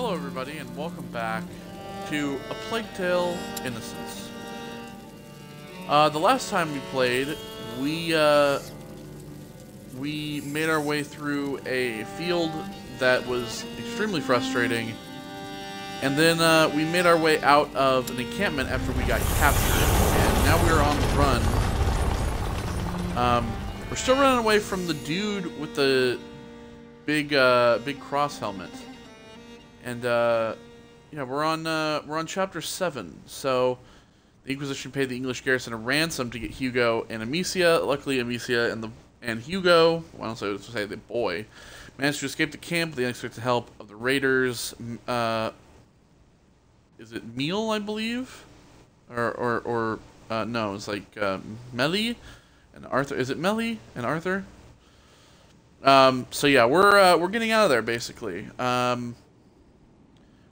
Hello, everybody, and welcome back to A Plague Tale Innocence. Uh, the last time we played, we, uh, we made our way through a field that was extremely frustrating, and then uh, we made our way out of an encampment after we got captured, and now we're on the run. Um, we're still running away from the dude with the big, uh, big cross helmet. And uh, yeah, we're on uh, we're on chapter seven. So the Inquisition paid the English garrison a ransom to get Hugo and Amicia. Luckily, Amicia and the and Hugo, well, I don't say the boy, managed to escape the camp with the unexpected help of the raiders. Uh, is it Meal, I believe, or or or uh, no? It's like uh, Mélie and Arthur. Is it Mélie and Arthur? Um, so yeah, we're uh, we're getting out of there basically. Um,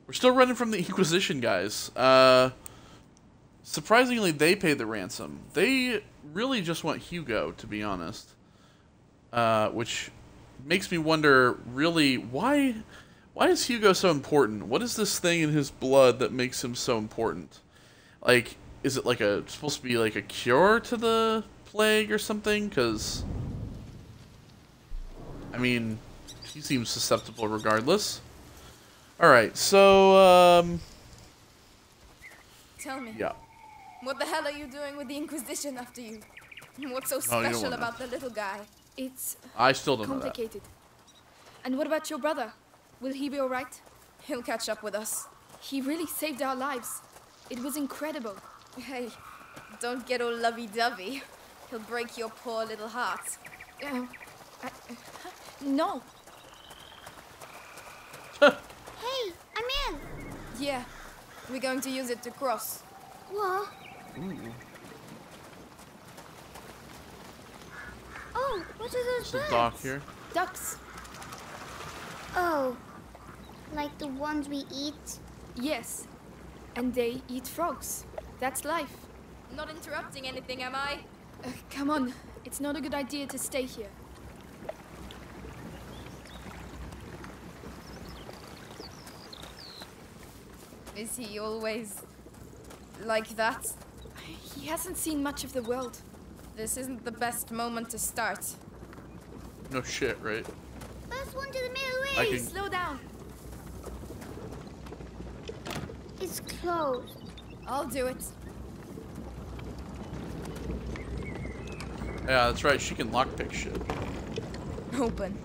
we're still running from the Inquisition guys. Uh, surprisingly, they paid the ransom. They really just want Hugo, to be honest. Uh, which makes me wonder, really, why, why is Hugo so important? What is this thing in his blood that makes him so important? Like, is it like a supposed to be like a cure to the plague or something? Because, I mean, he seems susceptible regardless. Alright, so, um... Tell me. Yeah. What the hell are you doing with the Inquisition after you? What's so special about the little guy? It's I still don't complicated. And what about your brother? Will he be alright? He'll catch up with us. He really saved our lives. It was incredible. Hey, don't get all lovey-dovey. He'll break your poor little heart. Uh, I, no, Hey, I'm in. Yeah, we're going to use it to cross. What? Oh, what are those There's birds? dock here. ducks. Oh, like the ones we eat? Yes. And they eat frogs. That's life. Not interrupting anything, am I? Uh, come on, it's not a good idea to stay here. Is he always like that? He hasn't seen much of the world. This isn't the best moment to start. No shit, right? First one to the middle way. can- slow down. It's closed. I'll do it. Yeah, that's right. She can lockpick shit. Open.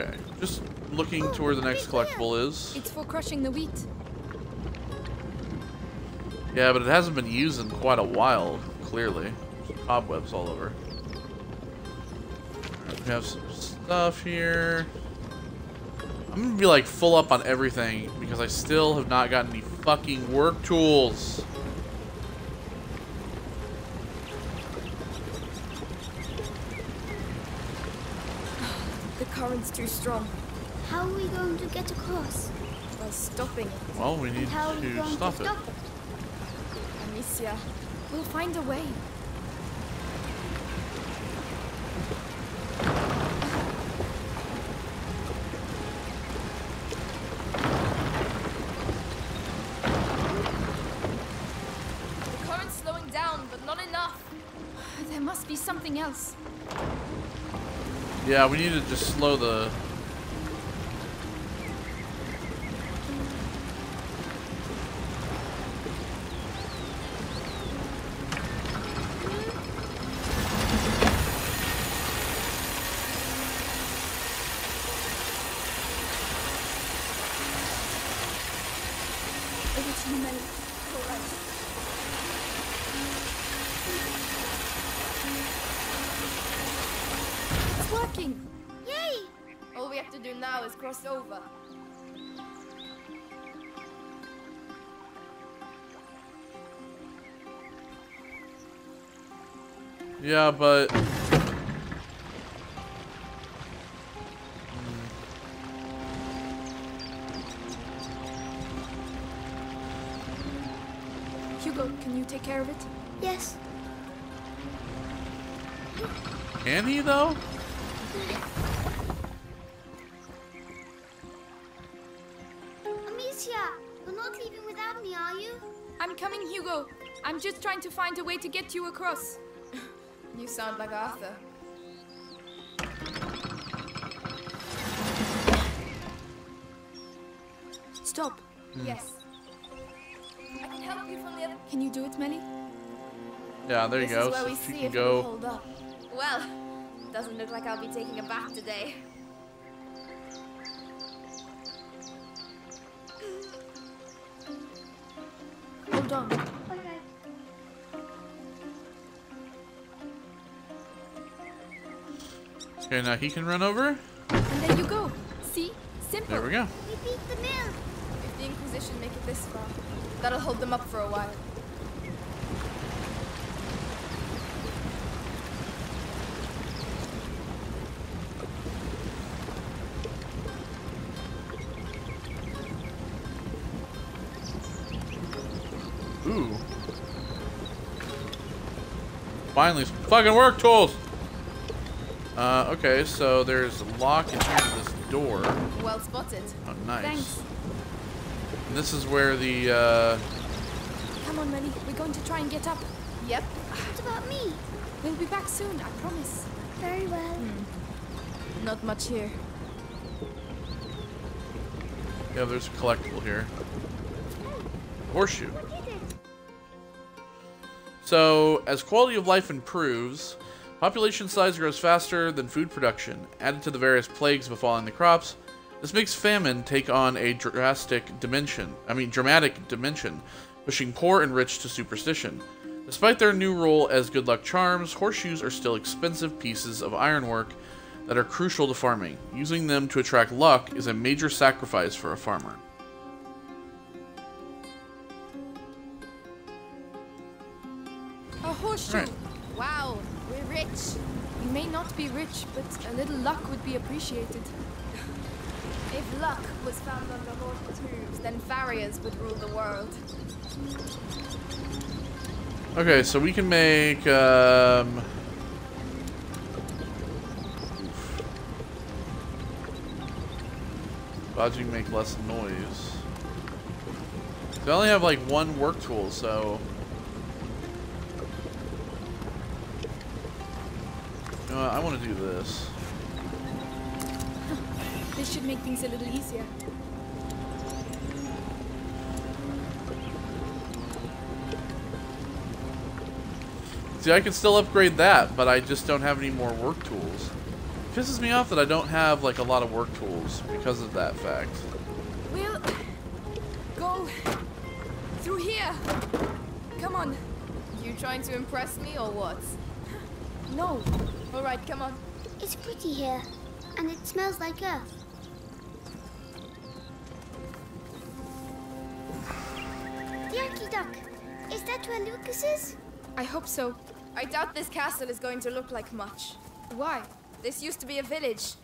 Okay, just looking oh, to where the next collectible is. It's for crushing the wheat. Yeah, but it hasn't been used in quite a while, clearly. There's cobwebs all over. We have some stuff here. I'm gonna be like full up on everything because I still have not gotten any fucking work tools. The current's too strong. How are we going to get across? By stopping it. Well, we And need how are we to going stop to it. stop it? Amicia, We'll find a way. the current's slowing down, but not enough. There must be something else. Yeah, we need to just slow the. Over to you, Mélie. It's working. Yay! All we have to do now is cross over. Yeah, but. Take care of it? Yes. Can he though? Amicia, you're not leaving without me, are you? I'm coming, Hugo. I'm just trying to find a way to get you across. You sound like Arthur. Stop. Yes. Can you do it, Mélie? Yeah, there you go. is where So we she see can if it'll go. hold up. Well, doesn't look like I'll be taking a bath today. Hold on. Okay. Okay, now he can run over. And there you go. See? Simple. There we go. We beat the mill. If the Inquisition make it this far, that'll hold them up for a while. Finally, some fucking work tools. Uh, okay, so there's a lock in here to this door. Well spotted. Oh, nice. Thanks. And this is where the, uh, Come on, Mélie. We're going to try and get up. Yep. What about me? We'll be back soon, I promise. Very well. Not much here. yeah, there's a collectible here. Horseshoe. So, as quality of life improves, population size grows faster than food production. Added to the various plagues befalling the crops, this makes famine take on a drastic dimension. I mean, dramatic dimension, pushing poor and rich to superstition. Despite their new role as good luck charms, horseshoes are still expensive pieces of ironwork that are crucial to farming. Using them to attract luck is a major sacrifice for a farmer. A. Right. Wow, we're rich. We may not be rich, but a little luck would be appreciated. If luck was found on the horseshoes, then farriers would rule the world. Okay, so we can make, um... Can make less noise. So I only have like one work tool, so... know what, I want to do this. This should make things a little easier. See, I can still upgrade that, but I just don't have any more work tools. It pisses me off that I don't have like a lot of work tools because of that fact. We'll go through here. Come on. You trying to impress me or what? No. All right, come on. It's pretty here, and it smells like earth. Yankee Duck, is that where Lucas is? I hope so. I doubt this castle is going to look like much. Why? This used to be a village,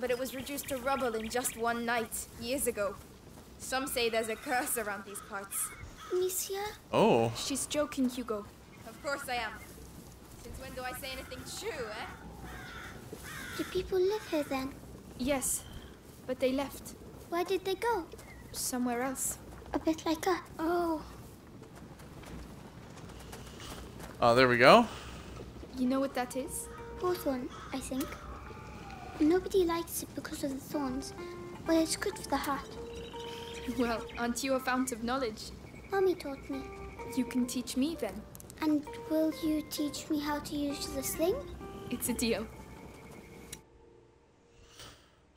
but it was reduced to rubble in just one night, years ago. Some say there's a curse around these parts. Amicia? Oh, She's joking, Hugo. Of course I am. Since when do I say anything true, eh? Do people live here then? Yes, but they left. Where did they go? Somewhere else. A bit like us. Oh, oh, there we go. You know what that is? hawthorn, I think. Nobody likes it because of the thorns, but it's good for the heart. Well, aren't you a fount of knowledge? Mommy taught me. You can teach me then. And will you teach me how to use the sling? It's a deal.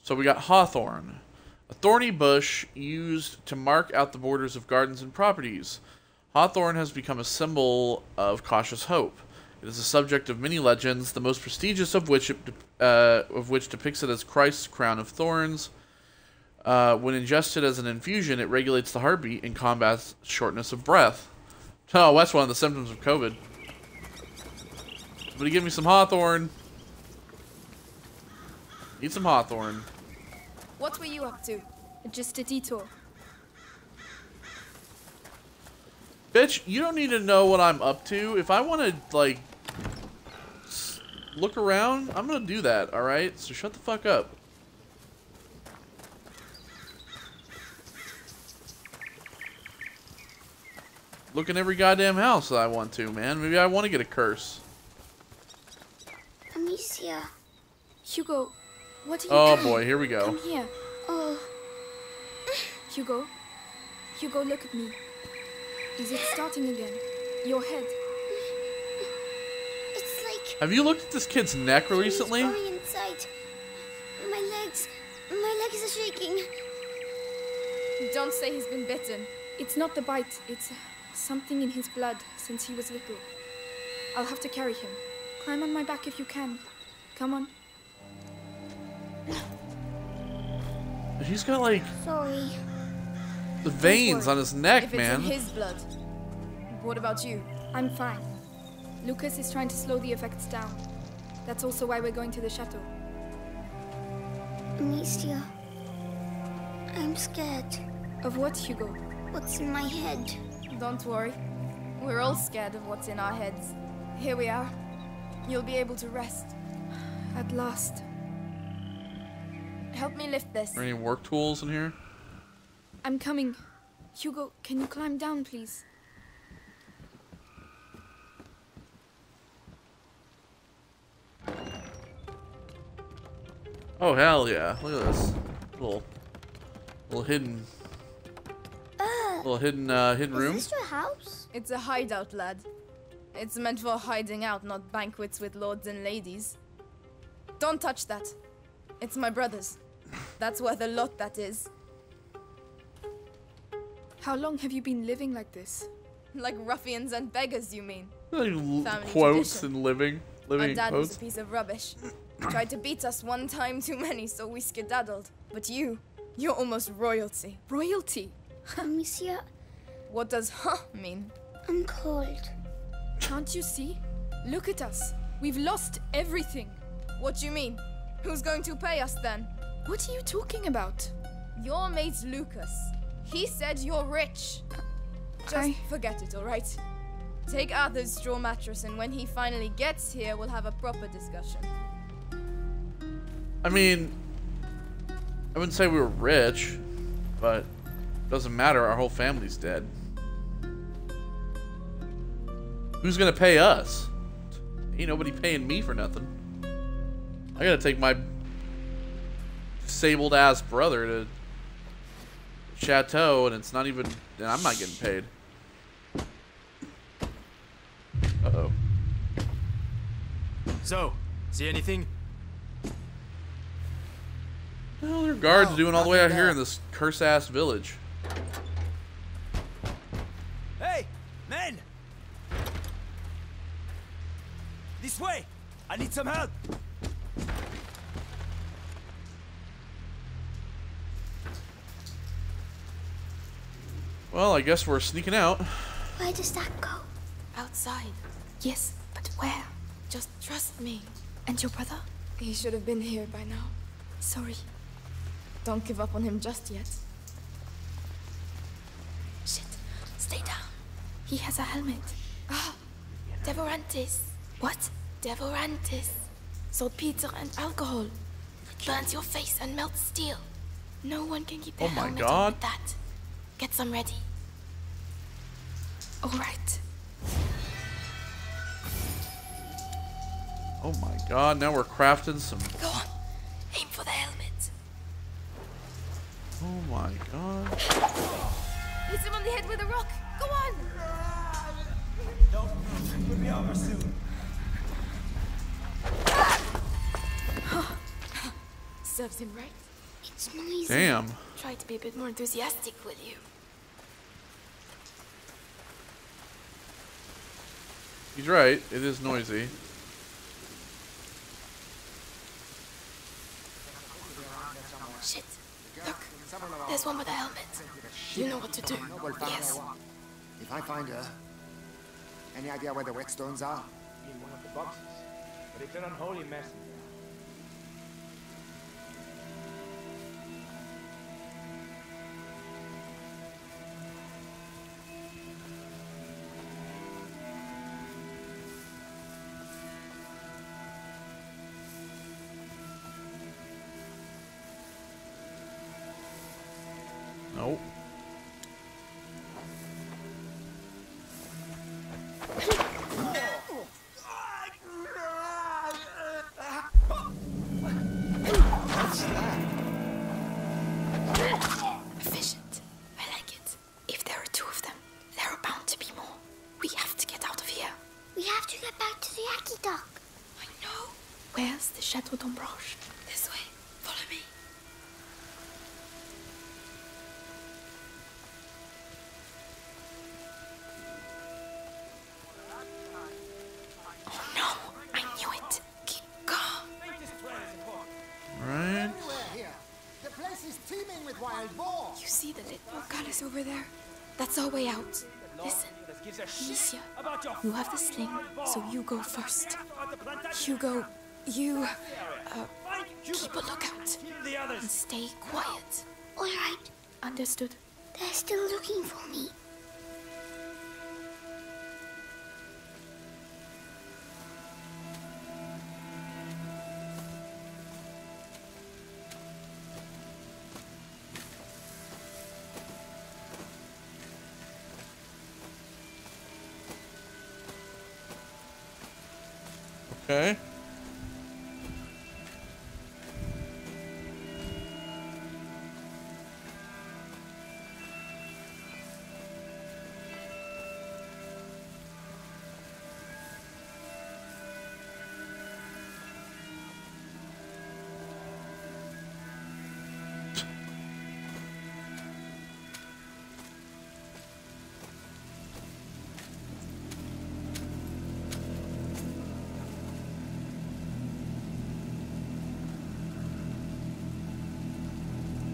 So we got hawthorn, a thorny bush used to mark out the borders of gardens and properties. Hawthorn has become a symbol of cautious hope. It is the subject of many legends, the most prestigious of which uh, of which depicts it as Christ's crown of thorns. Uh, when ingested as an infusion, it regulates the heartbeat and combats shortness of breath. Oh, that's one of the symptoms of COVID. Somebody give me some hawthorn. Need some hawthorn. What were you up to? Just a detour. Bitch, you don't need to know what I'm up to. If I want to, like, look around, I'm gonna do that, alright? So shut the fuck up. Look in every goddamn house that I want to, man. Maybe I want to get a curse. Amicia. Hugo, what are you Oh doing? boy, here we go. Come here. Oh, Hugo. Hugo, look at me. Is it starting again? Your head. it's like Have you looked at this kid's neck recently? Going inside. My legs, my legs are shaking. Don't say he's been bitten. It's not the bite, it's uh, something in his blood since he was little. I'll have to carry him. Climb on my back if you can. Come on. He's got like Sorry. the veins on his neck, if it's man. in his blood. What about you? I'm fine. Lucas is trying to slow the effects down. That's also why we're going to the chateau. Amicia. I'm scared. Of what, Hugo? What's in my head? Don't worry. We're all scared of what's in our heads. Here we are. You'll be able to rest. At last. Help me lift this. Are any work tools in here? I'm coming. Hugo, can you climb down, please? Oh hell yeah! Look at this little, little hidden, little hidden, uh, hidden Is room. this your house? It's a hideout, lad. It's meant for hiding out, not banquets with lords and ladies. Don't touch that. It's my brother's. That's worth a lot, that is. How long have you been living like this? Like ruffians and beggars, you mean? Like l- Family quotes tradition. and living, living My living dad was a piece of rubbish. Tried to beat us one time too many, so we skedaddled. But you, you're almost royalty. Royalty! Amicia, What does huh mean? I'm cold. Can't you see? Look at us. We've lost everything. What do you mean? Who's going to pay us then? What are you talking about? Your mate Lucas. He said you're rich. Just I- forget it, alright? Take Arthur's straw mattress, and when he finally gets here, we'll have a proper discussion. I mean, I wouldn't say we were rich, but doesn't matter. Our whole family's dead. Who's gonna pay us? Ain't nobody paying me for nothing. I gotta take my disabled ass brother to chateau, and it's not even. And I'm not getting paid. Uh oh. So, see anything? Well, there are guards No, doing all the way out here in this curse ass village. Hey, men! This way! I need some help! Well, I guess we're sneaking out. Where does that go? Outside. Yes, but where? Just trust me. And your brother? He should have been here by now. Sorry. Don't give up on him just yet. Shit. Stay down. He has a helmet. Ah, Devorantes. What? Devorantes. Saltpeter and alcohol. It Burns your face and melts steel. No one can keep their Oh my helmet God. on with that. Get some ready. All right. Oh my god, now we're crafting some. Go on. Aim for the helmet. Oh my god. Hit him on the head with a rock. Don't. We'll be over soon. Serves him right. It's noisy. Damn. Try to be a bit more enthusiastic, will you? He's right, it is noisy. Shit. Look. There's one with a helmet. You know what to do. Yes. If I find her, any idea where the whetstones are? in one of the boxes, but it's an unholy mess. Where's the Chateau? This way. Follow me. Oh no! I knew it. Keep calm. Right. The place is teeming with wild boar. You see the little palace over there? That's our way out. Listen, That gives a shit Amicia, you have the sling, so you go first. about the plantation. Hugo, you you keep a lookout and stay quiet. All right. Understood? They're still looking for me.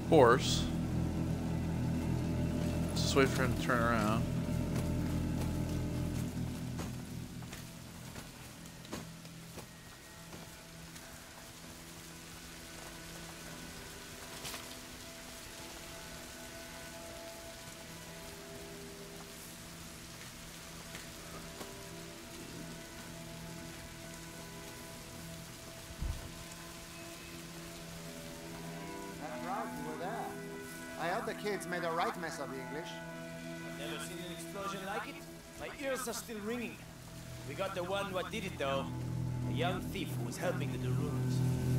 Course. Let's just wait for him to turn around. The English. Never seen an explosion like it? My ears are still ringing. We got the one what did it though. A young thief who was helping the do.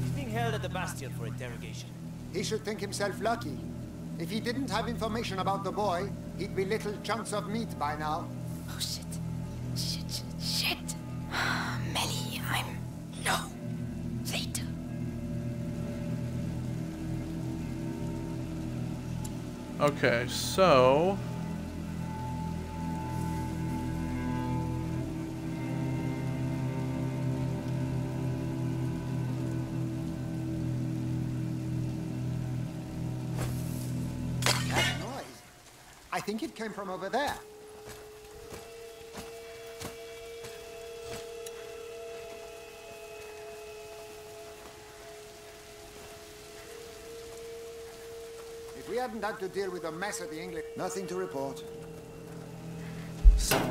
He's being held at the Bastion for interrogation. He should think himself lucky. If he didn't have information about the boy, he'd be little chunks of meat by now. Okay, so. I think it came from over there. Hadn't had to deal with the mess of the English... Nothing to report.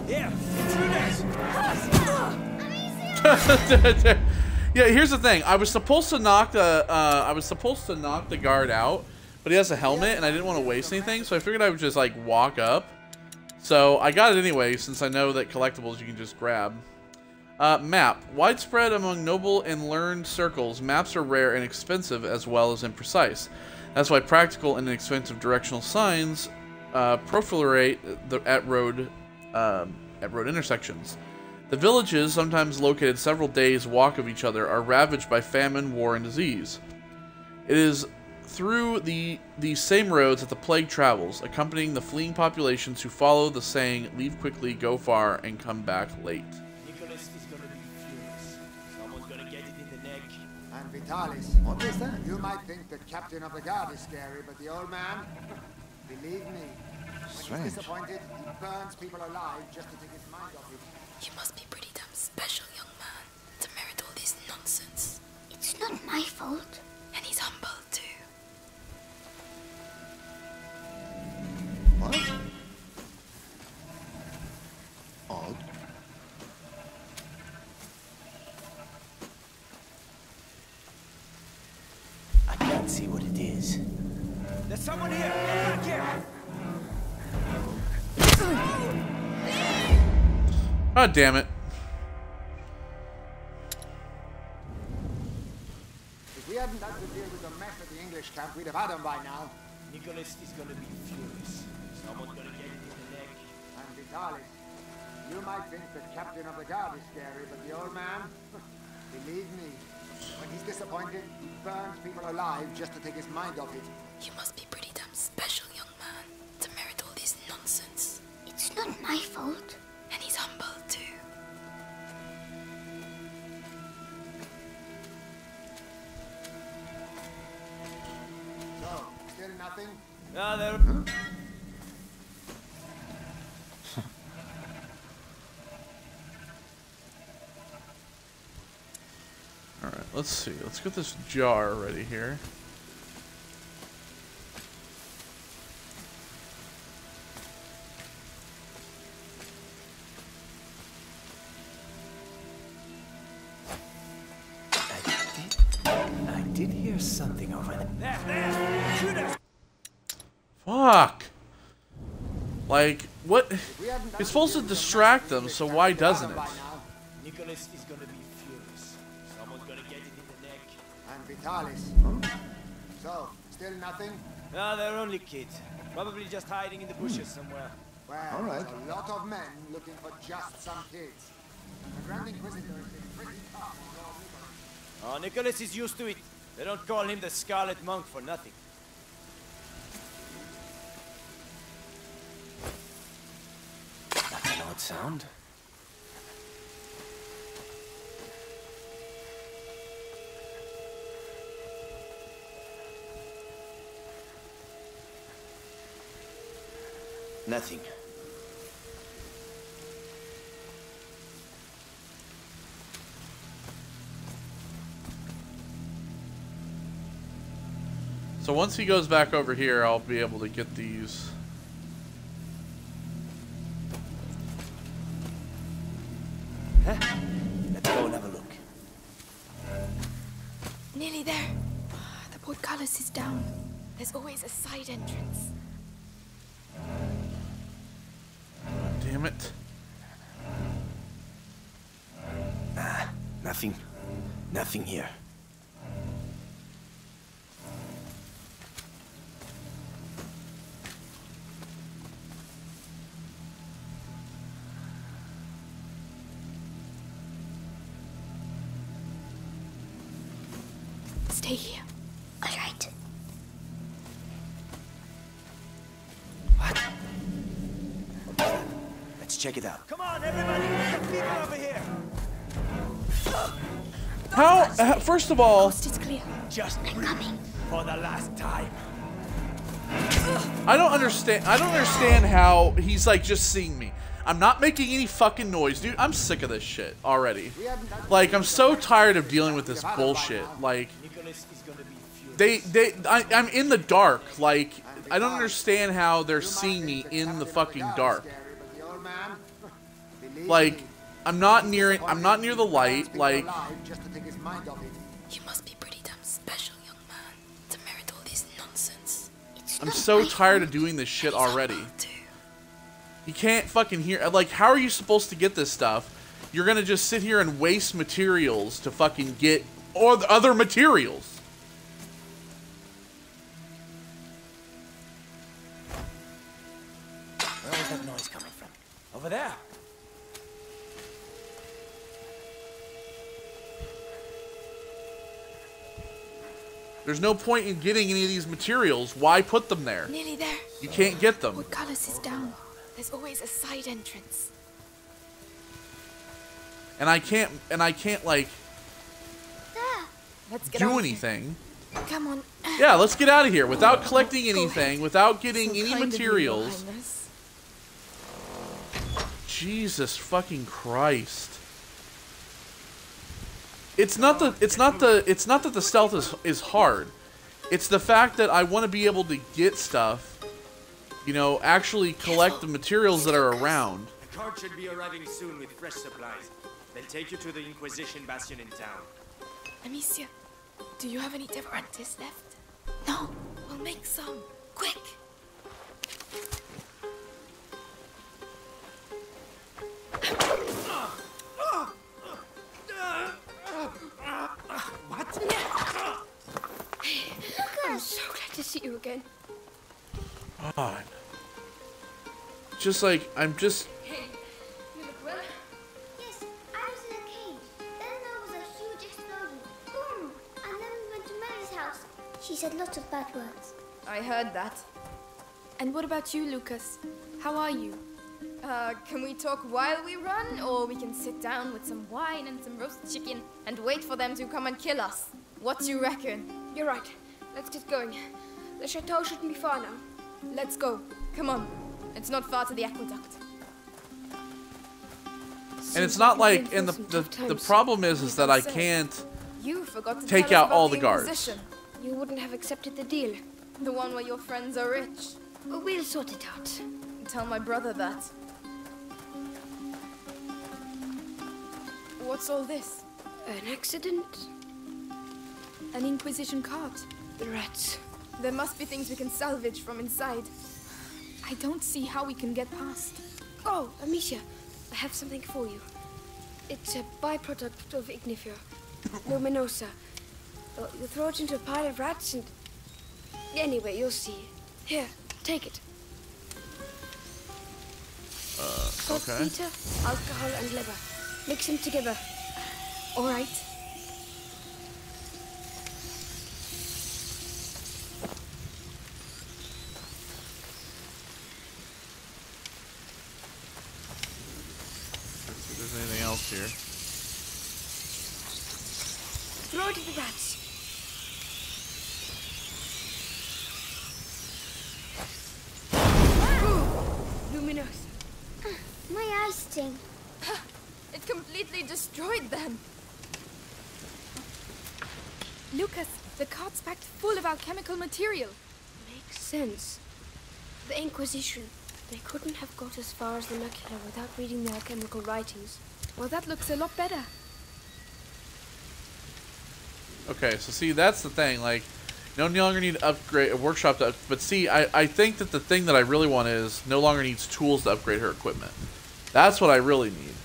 Here, yeah, here's the thing. I was supposed to knock the uh, I was supposed to knock the guard out, but he has a helmet, and I didn't want to waste anything, so I figured I would just like walk up. So I got it anyway, since I know that collectibles you can just grab. Uh, map. Widespread among noble and learned circles, maps are rare and expensive as well as imprecise. That's why practical and inexpensive directional signs uh, proliferate the, at road um, at road intersections. The villages, sometimes located several days' walk of each other, are ravaged by famine, war, and disease. It is through the these same roads that the plague travels, accompanying the fleeing populations who follow the saying, "Leave quickly, go far, and come back late." And Vitalis. What is that? You might think the captain of the guard is scary, but the old man, believe me, when Strange. he's disappointed, he burns people alive just to take his mind off it. You must be pretty damn special, young man, to merit all this nonsense. It's not my fault. And he's humble, too. What? Odd. I can't see what it is. There's someone here! Back here! God damn it. If we hadn't had to deal with the mess at the English camp, we'd have had him by now. Nicholas is gonna be furious. Someone's gonna get him in the neck. And Vitalis, you might think the captain of the guard is scary, but the old man, believe me, when he's disappointed, he burns people alive just to take his mind off it. You must be pretty damn special, young man, to merit all this nonsense. It's not my fault. And he's humble, too. So, still nothing? Ah, there. Alright, let's see. Let's get this jar ready here. I did hear something over there. There, there! Shoot us! Fuck! Like, what? If we hadn't had It's supposed to deal with the distract mess at the them, so why we'd have had doesn't him it? Vitalis. So, still nothing? Ah, they're only kids. Probably just hiding in the bushes somewhere. Well, All right. a lot of men looking for just some kids. The Grand Inquisitor has been pretty tough on Oh, Nicholas is used to it. They don't call him the Scarlet Monk for nothing. That's an odd sound. Nothing. So once he goes back over here, I'll be able to get these. Nothing here. Stay here. All right. What? Let's check it out. Come on, everybody! Get the people over here! How? uh, First of all, Coast is clear. Just breathe for the last time. I don't understand. I don't understand how he's like just seeing me. I'm not making any fucking noise, dude. I'm sick of this shit already. Like I'm so tired of dealing with this bullshit. Like Nicholas is gonna be furious. they they I, I'm in the dark. Like I don't understand how they're seeing me in the fucking dark. Like I'm not near it. I'm not near the light. Like just to take his mind off it. You must be pretty damn special, young man, to merit all this nonsense. It's I'm so tired fault. of doing this shit already. You can't fucking hear. Uh, like, how are you supposed to get this stuff? You're gonna just sit here and waste materials to fucking get or the other materials. Where was that noise coming from? Over there. There's no point in getting any of these materials. Why put them there? Nearly there. You can't get them. Portcullis is down. There's always a side entrance. And I can't. And I can't like There. Let's get do anything. Come on. Yeah, let's get out of here without collecting anything, without getting any kind of you, Your materials. Jesus fucking Christ. It's not the it's not the it's not that the stealth is is hard. It's the fact that I want to be able to get stuff, you know, actually collect the materials that are around. A cart should be arriving soon with fresh supplies. They'll take you to the Inquisition Bastion in town. Amicia, do you have any Devorantes left? No. We'll make some. Quick! God. Just like I'm just You look well. Yes, I was in a cage. Then there was a huge explosion. Boom! And then we went to Mary's house. She said lots of bad words. I heard that. And what about you, Lucas? How are you? Uh, can we talk while we run, or we can sit down with some wine and some roast chicken and wait for them to come and kill us? What do you reckon? You're right. Let's get going. The chateau shouldn't be far now. Let's go. Come on. It's not far to the aqueduct. and it's not like and the the, the problem is is that I can't You forgot to Take out all the the guards. You wouldn't have accepted the deal. The one where your friends are rich. We'll sort it out. Tell my brother that. What's all this? An accident? An Inquisition cart. The rats. There must be things we can salvage from inside. I don't see how we can get past. Oh, Amicia, I have something for you. It's a byproduct of Ignifera, luminosa. Uh, You throw it into a pile of rats and... Anyway, you'll see. Here, take it. uh, okay. Saltpeter, alcohol, and liver. Mix them together. All right. If there's anything else here. Throw it at the rats. Luminosa. My eyes sting. It completely destroyed them. Lucas, the cart's packed full of alchemical material. Makes sense. The Inquisition. They couldn't have got as far as the macula without reading the alchemical writings. Well, that looks a lot better. Okay, so see, that's the thing. Like, no longer need to upgrade a workshop to. But see, I I think that the thing that I really want is no longer needs tools to upgrade her equipment. That's what I really need.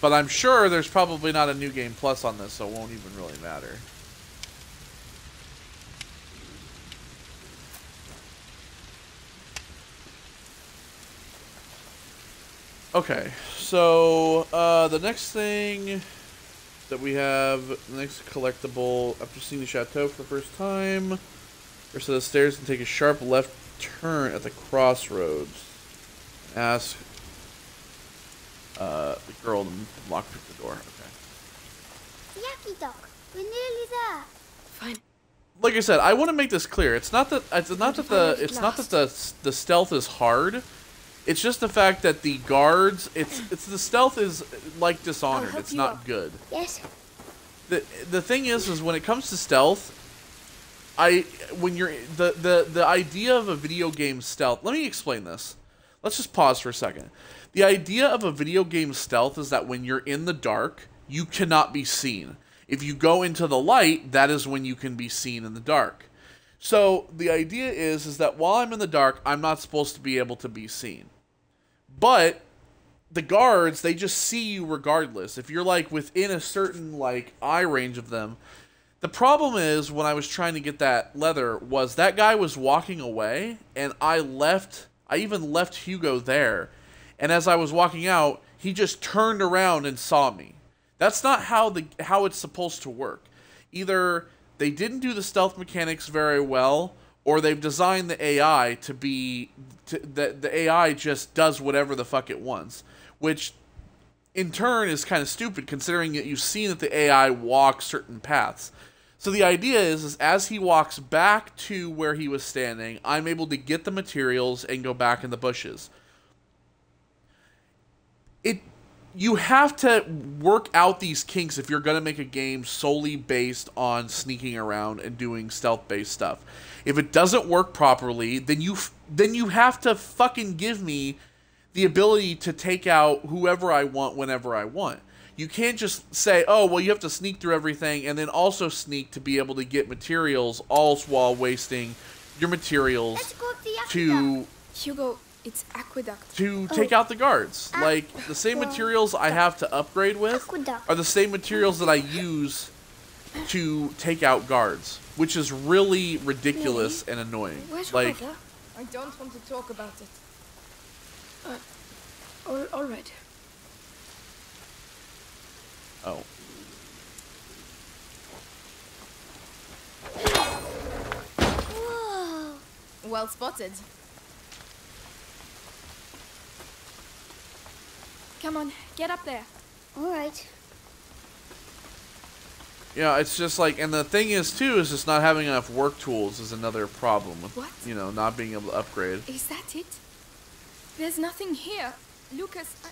But I'm sure there's probably not a new game plus on this, so it won't even really matter. Okay, so uh, the next thing that we have, the next collectible, after seeing the chateau for the first time, or so the stairs and take a sharp left turn at the crossroads. Ask uh, the girl to lockpick the door. Okay. Yucky duck. We're nearly there. Fine. like I said, I want to make this clear. It's not that it's not that the it's not that the the stealth is hard. It's just the fact that the guards. It's it's the stealth is like Dishonored. It's not up. good. Yes. the the thing is is when it comes to stealth i when you're the the the idea of a video game stealth let me explain this let's just pause for a second the idea of a video game stealth is that when you're in the dark you cannot be seen if you go into the light that is when you can be seen in the dark so the idea is is that while i'm in the dark i'm not supposed to be able to be seen but the guards they just see you regardless. If you're like within a certain like eye range of them the problem is when i was trying to get that leather was that guy was walking away and i left i even left hugo there. And as i was walking out he just turned around and saw me. That's not how the how it's supposed to work. Either they didn't do the stealth mechanics very well or they've designed the ai to be to, the, the ai just does whatever the fuck it wants which in turn is kind of stupid considering that you've seen that the AI walks certain paths. So the idea is, is as he walks back to where he was standing, I'm able to get the materials and go back in the bushes. It you have to work out these kinks if you're going to make a game solely based on sneaking around and doing stealth based stuff. If it doesn't work properly, then you f- then you have to fucking give me the ability to take out whoever I want whenever I want. You can't just say, "Oh, well, you have to sneak through everything and then also sneak to be able to get materials, all while wasting your materials Let's go up the aqueduct. to Hugo, it's aqueduct. to take oh. out the guards. Like the same materials I have to upgrade with Aqueduct. are the same materials that I use to take out guards, which is really ridiculous and annoying. Where's your Like brother? I don't want to talk about it. Uh, all, all right. oh, Whoa. Well spotted. Come on, get up there. All right. yeah, it's just like, and the thing is too, is just not having enough work tools is another problem with What? you know not being able to upgrade. Is that it? There's nothing here. Lucas, I...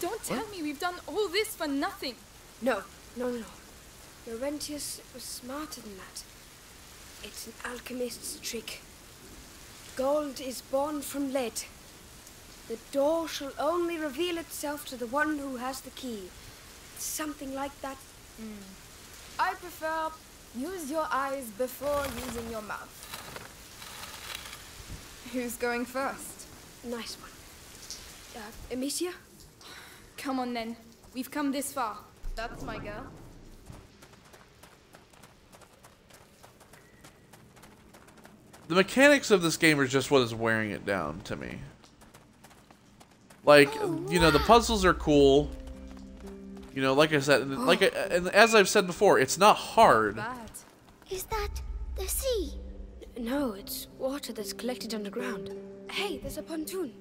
don't tell me we've done all this for nothing. No, no, no. Laurentius was smarter than that. It's an alchemist's trick. Gold is born from lead. The door shall only reveal itself to the one who has the key. Something like that. I prefer use your eyes before using your mouth. Who's going first? Nice one. Uh, Amicia? Come on then. We've come this far. That's my girl. The mechanics of this game are just what is wearing it down to me. Like, you know, the puzzles are cool. You know, like I said, and like I, and as I've said before, it's not hard. Is that the sea? No, it's water that's collected underground. Hey, there's a pontoon.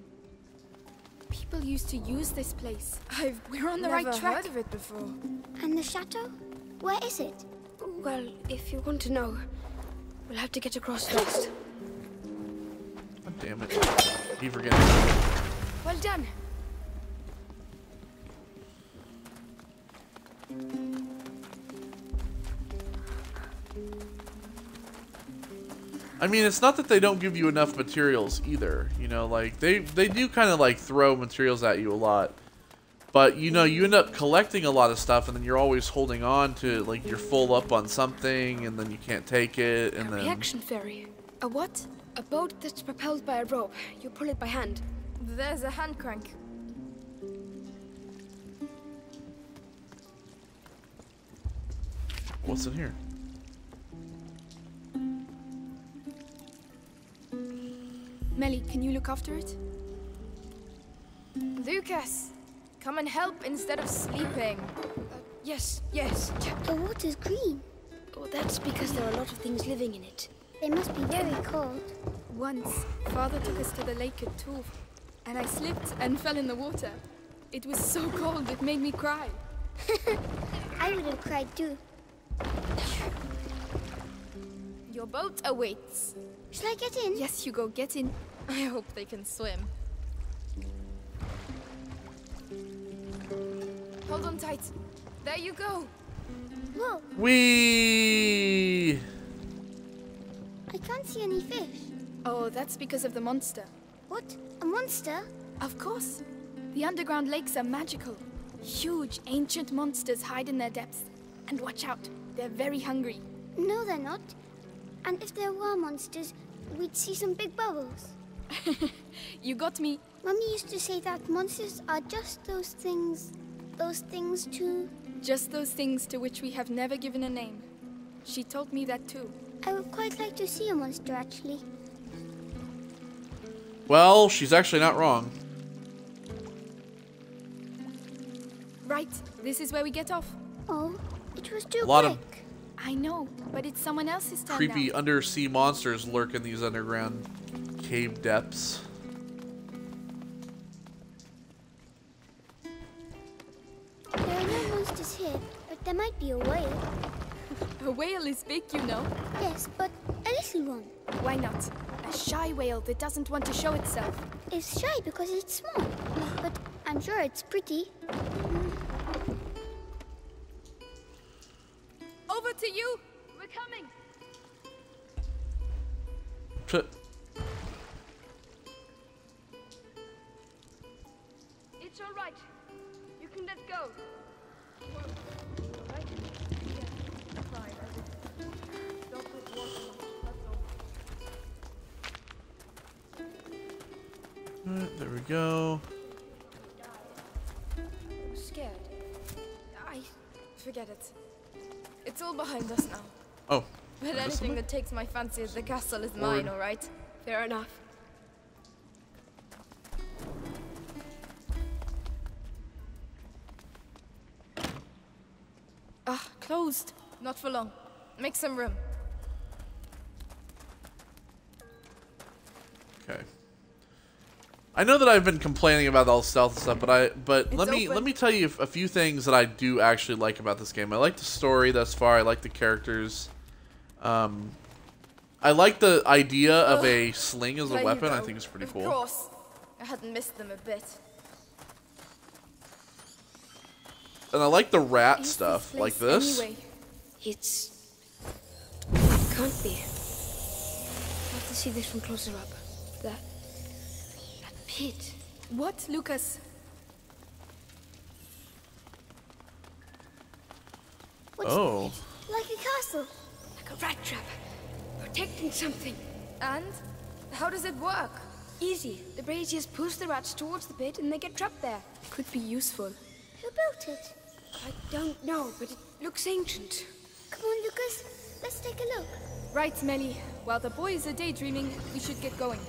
People used to use this place. I've, we're on the Never right track. heard of it before. And the chateau? Where is it? Well, if you want to know, we'll have to get across first. God damn it. Keep forgetting. Well done. I mean, it's not that they don't give you enough materials either. You know, like they they do kind of like throw materials at you a lot. But you know, you end up collecting a lot of stuff, and then you're always holding on to like you're full up on something, and then you can't take it, and a then reaction ferry. A what? A boat that's propelled by a rope. You pull it by hand. There's a hand crank. what's in here? Mélie, can you look after it? Lucas, come and help instead of sleeping. Uh, yes, yes. The water's green. Oh, that's because there are a lot of things living in it. They must be very cold. Once, father took us to the lake at Tours, and I slipped and fell in the water. It was so cold, it made me cry. I would have cried too. Your boat awaits. Shall I get in? Yes, Hugo, get in. I hope they can swim. Hold on tight. There you go. Whoa, We I can't see any fish. Oh, that's because of the monster. What? A monster? Of course. The underground lakes are magical. Huge, ancient monsters hide in their depths. And watch out, they're very hungry. No, they're not. And if there were monsters, we'd see some big bubbles. You got me. Mummy used to say that monsters are just those things. Those things too. Just those things to which we have never given a name. She told me that too. I would quite like to see a monster actually. Well, she's actually not wrong. Right, this is where we get off. Oh, it was too A lot of- I know, but it's someone else's turn Creepy now. undersea monsters lurk in these underground cave depths. There are no monsters here, but there might be a whale. A whale is big, you know. Yes, but a little one. Why not? A shy whale that doesn't want to show itself. It's shy because it's small, but I'm sure it's pretty. Takes my fancy at the castle is mine, all right? Fair enough. Ah, closed. Not for long. Make some room. okay. I know that I've been complaining about all the stealth stuff, but I but let me open. let me tell you a few things that I do actually like about this game. I like the story thus far. I like the characters. Um, I like the idea of a sling as a weapon. I think it's pretty cool. Of course. I hadn't missed them a bit. And I like the rat stuff like this. Anyway, it's. It can't be. I have to see this from closer up. That. That pit. What, Lucas? What's Oh. like a castle? Like a rat trap. Protecting something. And? How does it work? Easy. The braziers push the rats towards the pit and they get trapped there. Could be useful. Who built it? I don't know, but it looks ancient. Come on, Lucas. Let's take a look. Right, Mélie. While the boys are daydreaming, we should get going.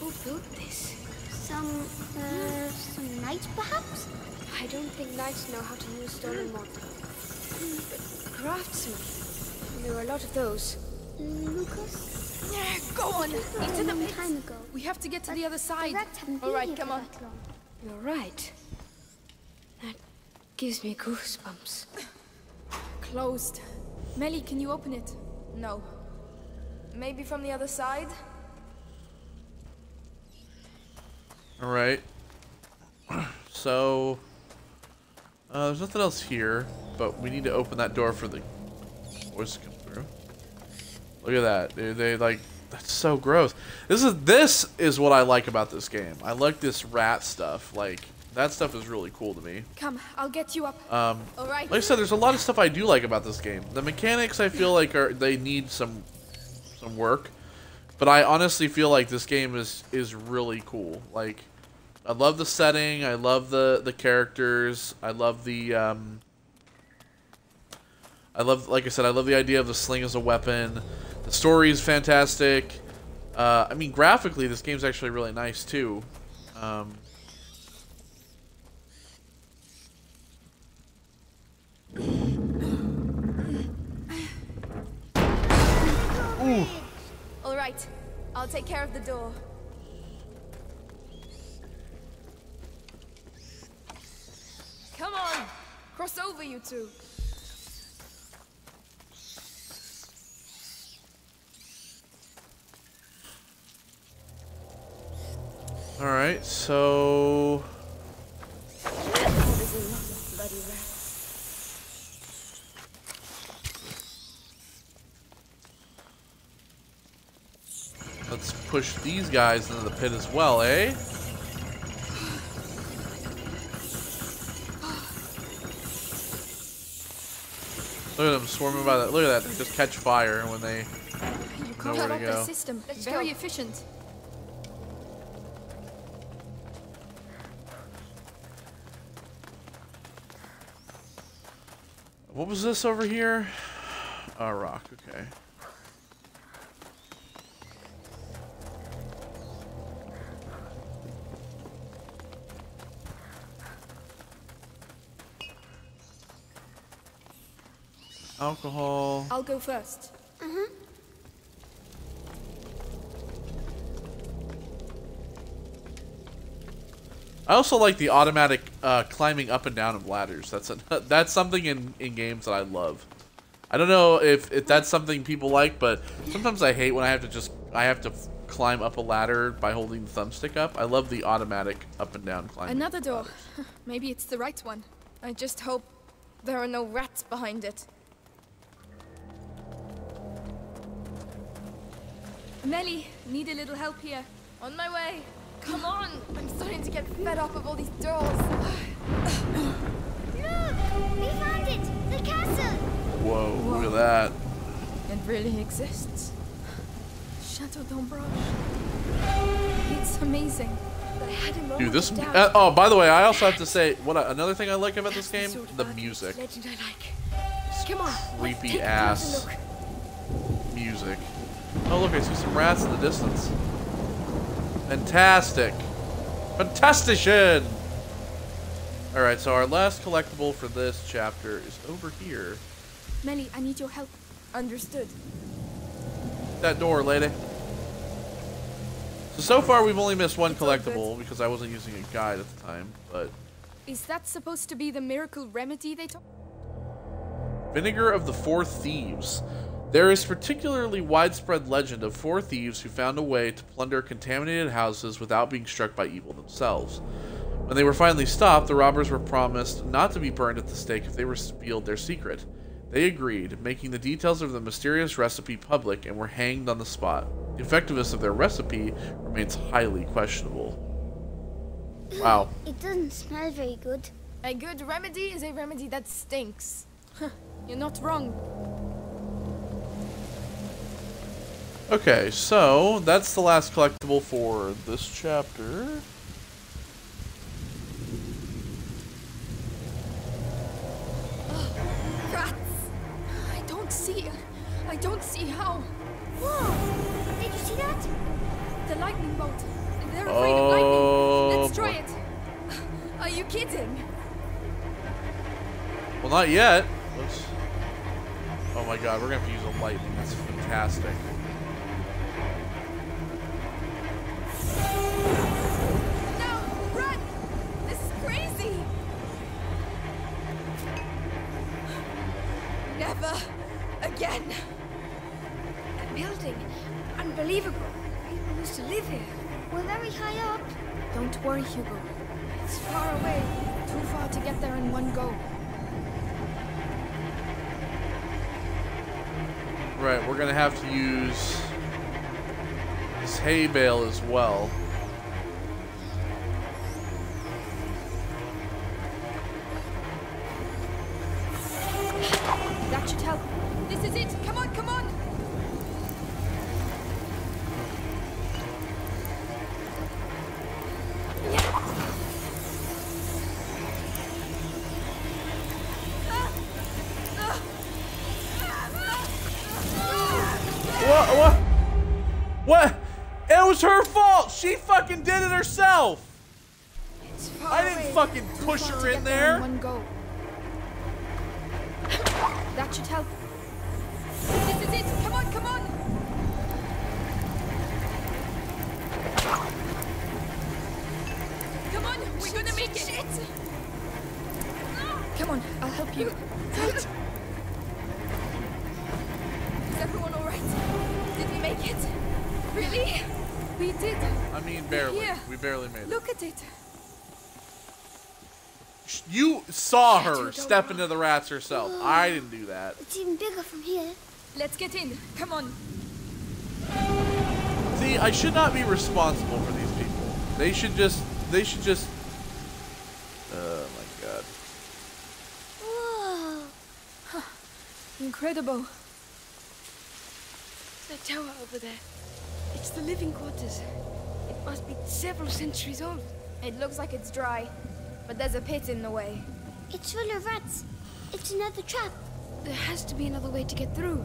Who built this? Some, uh, some knights, perhaps? I don't think knights know how to use stone anymore. But craftsmen. And there were a lot of those. Lucas? Yeah, go on! Into Into the pit! time ago. We have to get to the other side. rats haven't All been right, here come on. You're right. That gives me goosebumps. Closed. Mélie, can you open it? No. Maybe from the other side? All right. So, uh, there's nothing else here, but we need to open that door for the voice to come through. Look at that. They, they like that's so gross. This is this is what I like about this game. I like this rat stuff. Like that stuff is really cool to me. Come, I'll get you up. Um, All right. like I said, there's a lot of stuff I do like about this game. The mechanics I feel like are they need some some work, but I honestly feel like this game is is really cool. Like I love the setting, I love the the characters, I love the um, I love like I said, I love the idea of the sling as a weapon. The story is fantastic. Uh, I mean, graphically, this game's actually really nice too. Um, All right. I'll take care of the door. Come on. Cross over, you two. All right, so There's a lot of bloody rats. Let's push these guys into the pit as well, eh? Look at them swarming by that. Look at that. They just catch fire when they You know can't where to the go. system. Let's Very efficient. What was this over here? A rock, okay. Alcohol. I'll go first. Mm-hmm. I also like the automatic uh, climbing up and down of ladders. That's a, that's something in, in games that I love. I don't know if, if that's something people like, but sometimes I hate when I have to just I have to climb up a ladder by holding the thumbstick up. I love the automatic up and down climbing. Another door. Maybe it's the right one. I just hope there are no rats behind it. Mélie, need a little help here. On my way. Come on. I'm starting to get fed up of all these dolls. Look! We found it! The castle! Whoa, look at that. It really exists. Chateau d'Ombrage. It's amazing. I had a moment Dude, this. Uh, oh, by the way, I also have to say what I, another thing I like about this game: the music. Legend Come on. creepy ass. music. Oh, look, I see some rats in the distance. Fantastic. Fantastation! Alright, so our last collectible for this chapter is over here. Mélie, I need your help. Understood. That door, lady. So, so far we've only missed one It's collectible because I wasn't using a guide at the time, but... Is that supposed to be the miracle remedy they talk? Vinegar of the Four Thieves. There is particularly widespread legend of four thieves who found a way to plunder contaminated houses without being struck by evil themselves. When they were finally stopped, the robbers were promised not to be burned at the stake if they revealed their secret. They agreed, making the details of the mysterious recipe public and were hanged on the spot. The effectiveness of their recipe remains highly questionable. Wow. It doesn't smell very good. A good remedy is a remedy that stinks. You're not wrong. Okay, so that's the last collectible for this chapter. Rats! I don't see. I don't see how. Whoa! Did you see that? The lightning bolt. They're afraid of lightning. Oh, Let's try oh, it. Are you kidding? Well, not yet. Let's... Oh my god, we're gonna have to use a lightning. That's fantastic. Hay bale as well. Saw her step into the rats herself. I didn't do that. It's even bigger from here. Let's get in. Come on. See, I should not be responsible for these people. They should just. They should just. Oh my god. Whoa! Incredible. That tower over there. It's the living quarters. It must be several centuries old. It looks like it's dry, but there's a pit in the way. It's full of rats. It's another trap. There has to be another way to get through.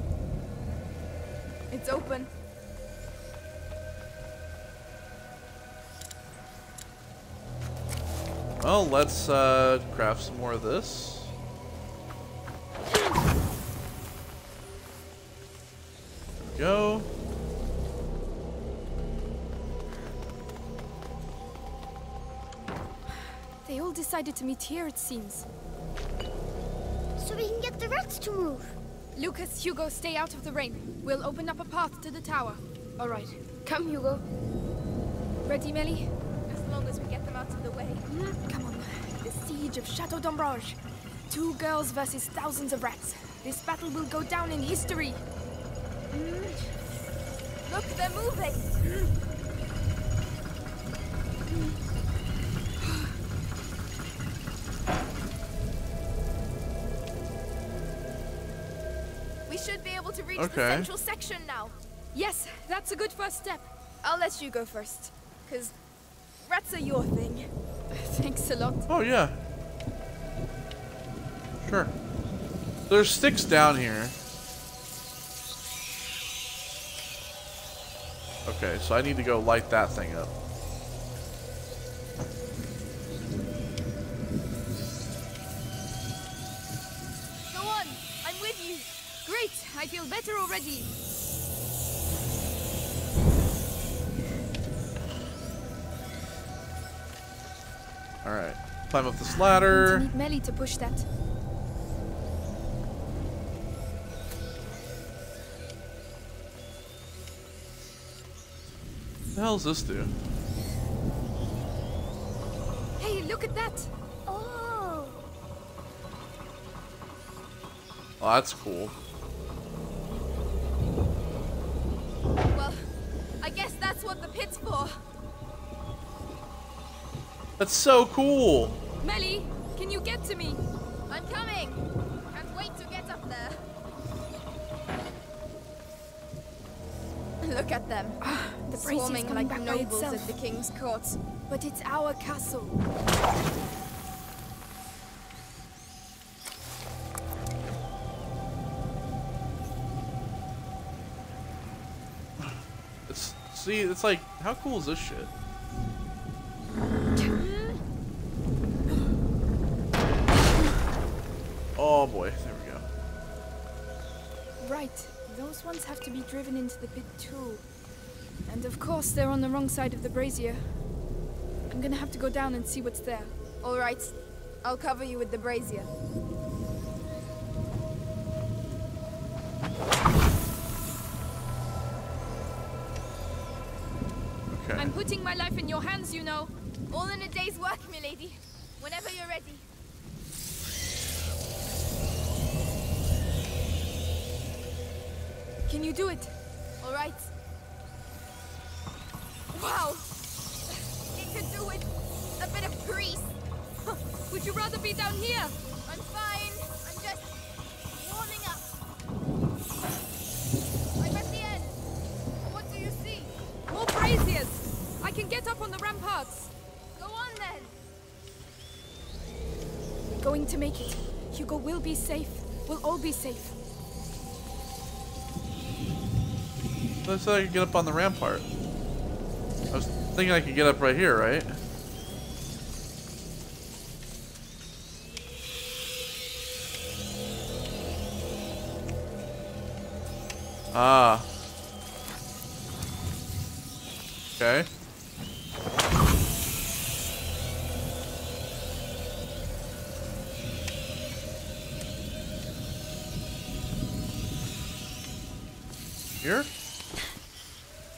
It's open. Well, let's uh, craft some more of this. There we go. Decided to meet here, it seems. So we can get the rats to move. Lucas, Hugo, stay out of the rain. We'll open up a path to the tower. All right. Come, Hugo. Ready, Mélie? As long as we get them out of the way. Mm, come on. The siege of Chateau d'Ombrage. Two girls versus thousands of rats. This battle will go down in history. Mm. Look, they're moving! Mm. To reach the central section now. Yes, that's a good first step. I'll let you go first. Cause rats are your thing. Thanks a lot. Oh yeah. Sure. There's sticks down here. Okay, so I need to go light that thing up. I feel better already. Alright. Climb up this I ladder. need Mélie to push that. What the hell does this do? Hey, look at that. Oh, Oh, that's cool. Well, I guess that's what the pit's for. That's so cool. Mélie, can you get to me? I'm coming. Can't wait to get up there. Look at them. Ah, the Brazier's Swarming like nobles at the king's court. But it's our castle. See, it's like how cool is this shit? Oh boy, there we go. Right, those ones have to be driven into the pit too. And of course, they're on the wrong side of the brazier. I'm gonna have to go down and see what's there. All right, I'll cover you with the brazier. To make it. Hugo will be safe. We'll all be safe. Looks like I can get up on the rampart. I was thinking I could get up right here, right? Ah. Here?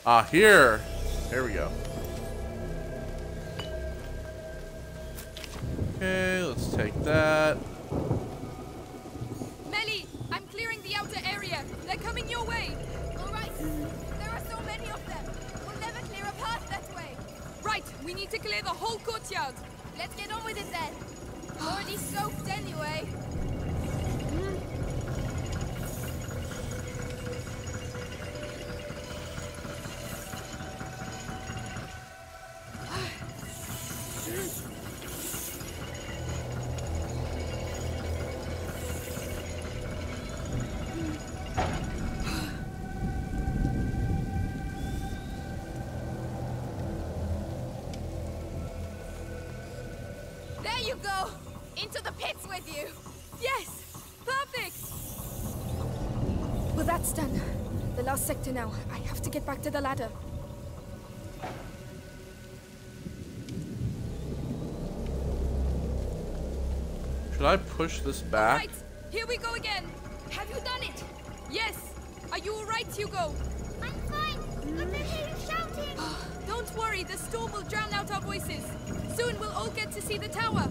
Ah, here. There we go. Okay, let's take that. Mélie, I'm clearing the outer area. They're coming your way. All right. There are so many of them. We'll never clear a path that way. Right, we need to clear the whole courtyard. Let's get on with it then. Already soaked anyway. To get back to the ladder. Should I push this back? Right, here we go again. Have you done it? Yes. Are you all right, Hugo? I'm fine. But I hear you shouting. Ah, don't worry, the storm will drown out our voices. Soon we'll all get to see the tower.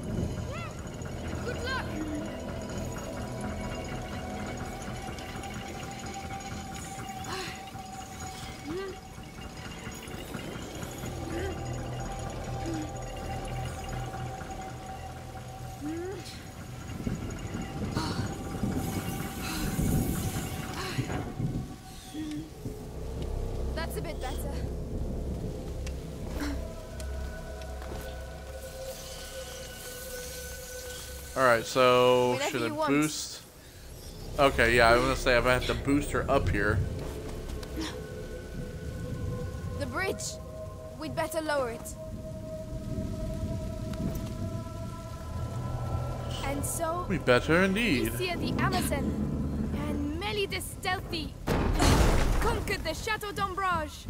Alright, so Whenever should I you want. boost? Okay, yeah, I was gonna say if I have to boost her up here. The bridge. We'd better lower it. And so, We better indeed. Lucia the Amazon and Mélie the Stealthy conquered the Chateau d'Ombrage.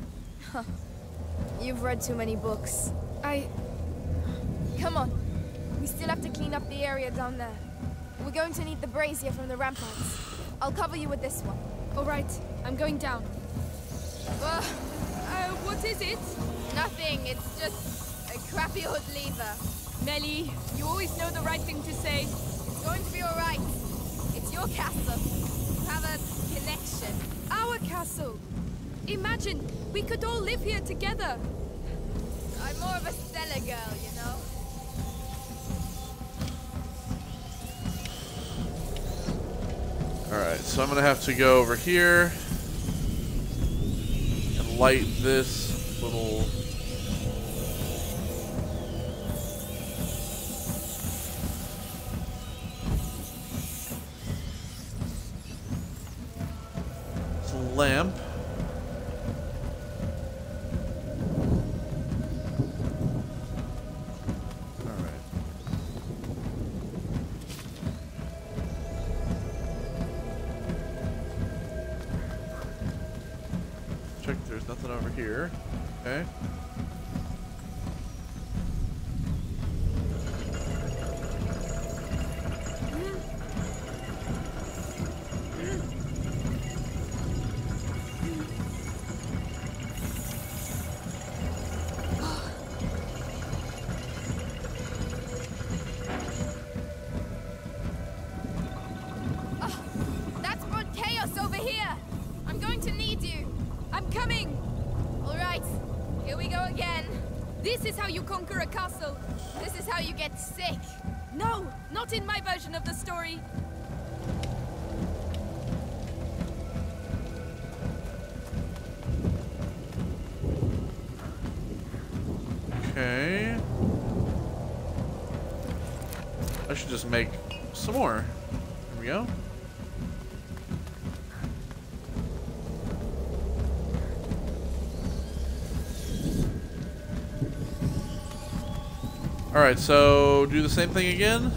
You've read too many books. I. Come on. We still have to clean up the area down there. We're going to need the brazier from the ramparts. I'll cover you with this one. All right, I'm going down. Ugh, Uh, what is it? nothing. It's just a crappy old lever. Mélie, you always know the right thing to say. It's going to be all right. It's your castle. You have a connection. Our castle. Imagine, we could all live here together. I'm more of a Stella girl, you know. Alright, so I'm gonna have to go over here and light this little Alright, so do the same thing again.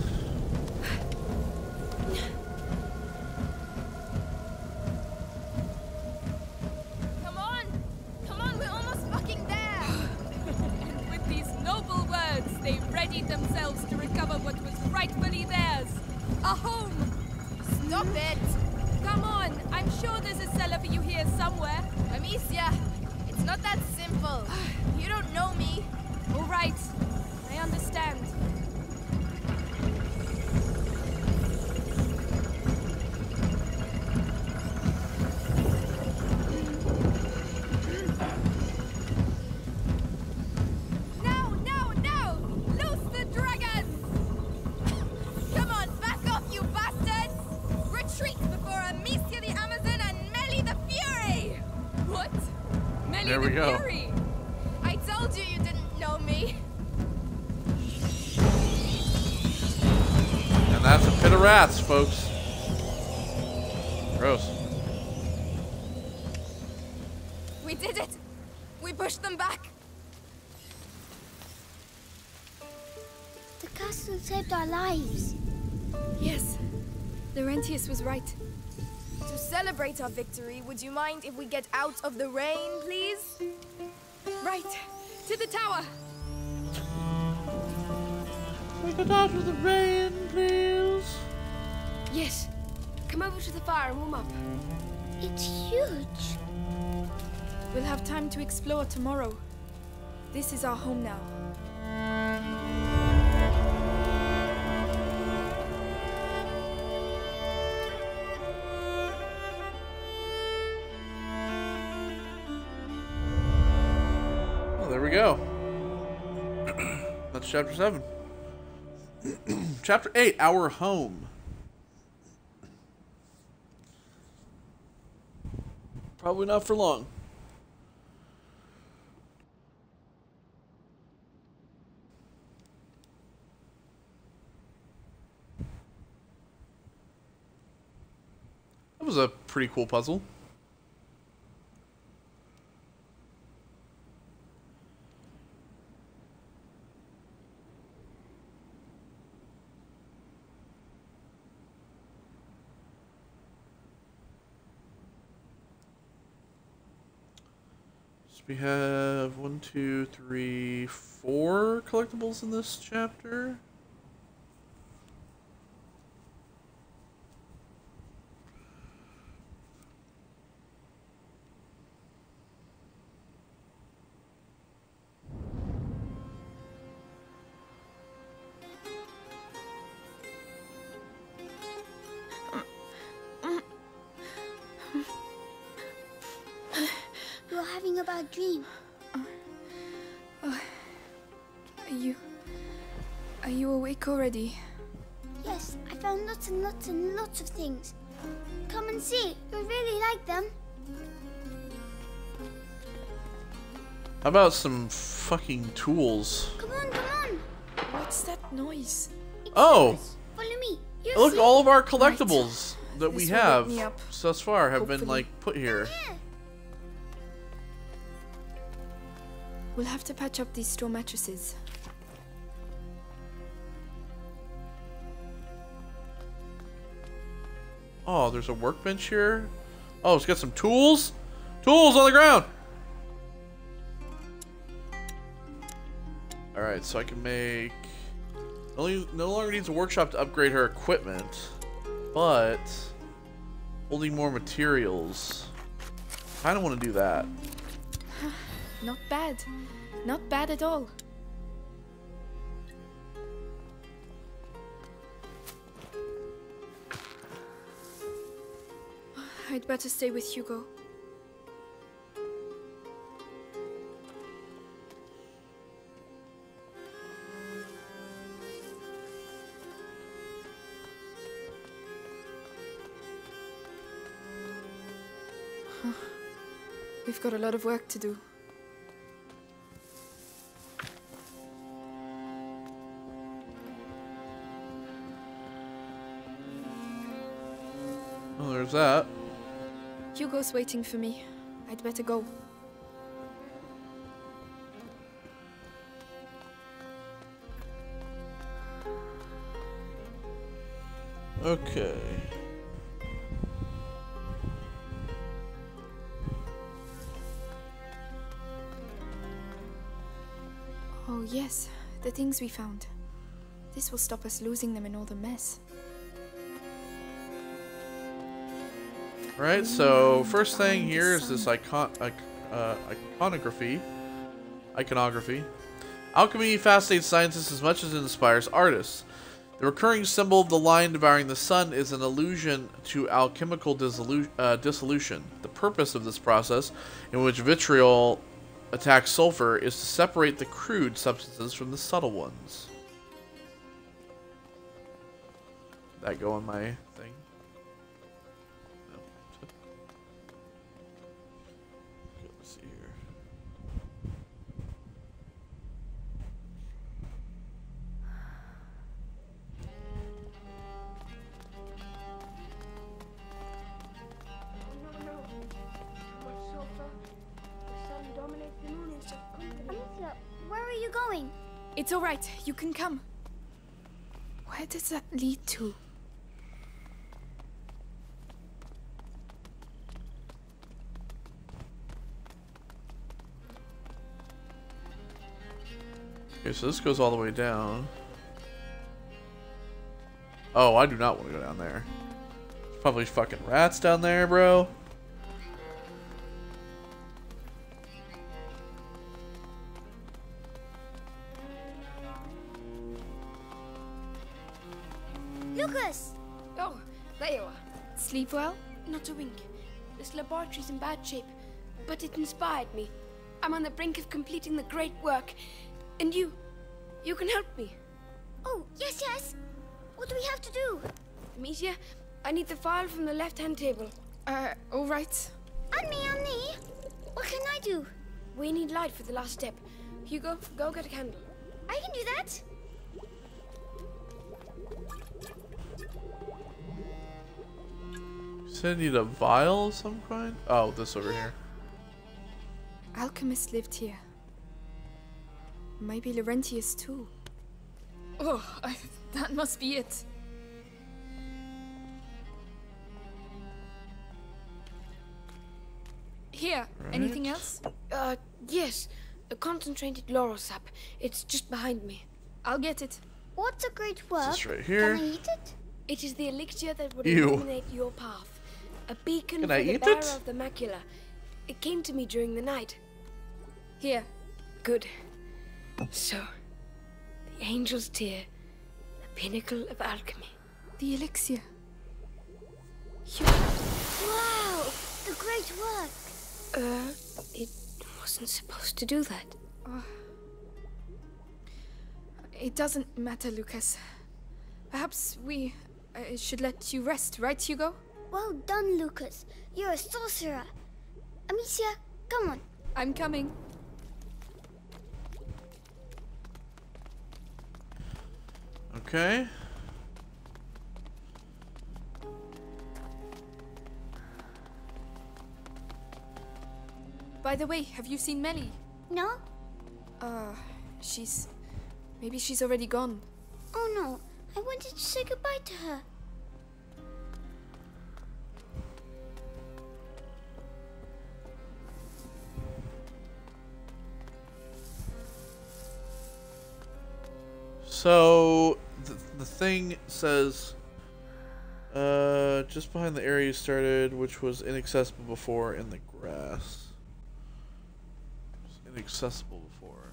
Mind if we get out of the rain, please? Right, to the tower. Get out of the rain, please. Yes. Come over to the fire and warm up. It's huge. We'll have time to explore tomorrow. This is our home now. go. That's chapter 7. chapter 8 Our Home. Probably not for long. That was a pretty cool puzzle. We have one, two, three, four collectibles in this chapter. Lots of things. Come and see. You'll really like them. How about some fucking tools? Come on, come on. What's that noise? Oh! Follow me. You'll Look, see. all of our collectibles that we This will wake have thus far have been like put here. Yeah. We'll have to patch up these straw mattresses. Oh, there's a workbench here. Oh, it's got some tools. Tools on the ground. All right, so I can make. Only no longer needs a workshop to upgrade her equipment, but holding more materials. I Kind of want to do that. Not bad. Not bad at all. I'd better stay with Hugo. We've got a lot of work to do. Oh, there's that. Hugo's waiting for me. I'd better go. Okay. Oh, yes, the things we found. This will stop us losing them in all the mess. Right, so first thing here is this icon, uh, iconography. Iconography. Alchemy fascinates scientists as much as it inspires artists. The recurring symbol of the lion devouring the sun is an allusion to alchemical uh, dissolution. The purpose of this process, in which vitriol attacks sulfur, is to separate the crude substances from the subtle ones. That go on my so this goes all the way down. Oh, I do not want to go down there. There's probably fucking rats down there, bro. Lucas! Oh, there you are. Sleep well? Not a wink. This laboratory's in bad shape, but it inspired me. I'm on the brink of completing the great work, and you, you can help me. Oh, yes, yes. What do we have to do? Amicia, I need the file from the left-hand table. Uh, all right. And me, and me. What can I do? We need light for the last step. Hugo, go get a candle. I can do that. said I need a vial of some kind? Oh, this over here. Alchemists lived here. Maybe Laurentius too. Oh, I, that must be it. Here, anything else? Uh, yes. A concentrated laurel sap. It's just behind me. I'll get it. What's a great work? This right here. Can I eat it? It is the elixir that would Ew. illuminate your path. A beacon Can for I the eat bearer it? of the macula. It came to me during the night. Here. Good. So, the angel's tear, the pinnacle of alchemy. The elixir. You... Wow! The great work! Uh, it wasn't supposed to do that. It doesn't matter, Lucas. Perhaps we uh, should let you rest, right, Hugo? Well done, Lucas. You're a sorcerer. Amicia, come on. I'm coming. Okay. By the way, have you seen Mélie? No? Uh, she's. Maybe she's already gone. Oh no. I wanted to say goodbye to her. So the, the thing says uh just behind the area you started, which was inaccessible before in the grass. Inaccessible before.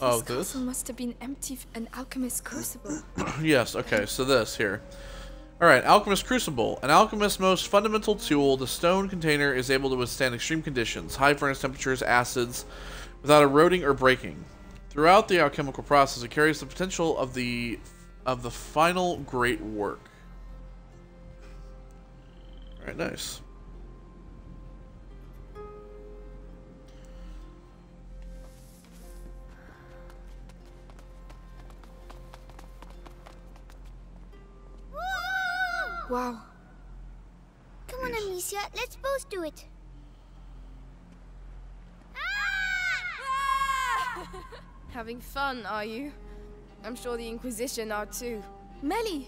Oh, this this? castle must have been empty an alchemist's crucible. yes, okay, so this here. Alright, Alchemist Crucible. An alchemist's most fundamental tool, the stone container is able to withstand extreme conditions, high furnace temperatures, acids, without eroding or breaking. Throughout the alchemical process, it carries the potential of the of the final great work. Alright, nice. Wow. Come on, Amicia. Let's both do it. Having fun, are you? I'm sure the Inquisition are too. Mélie!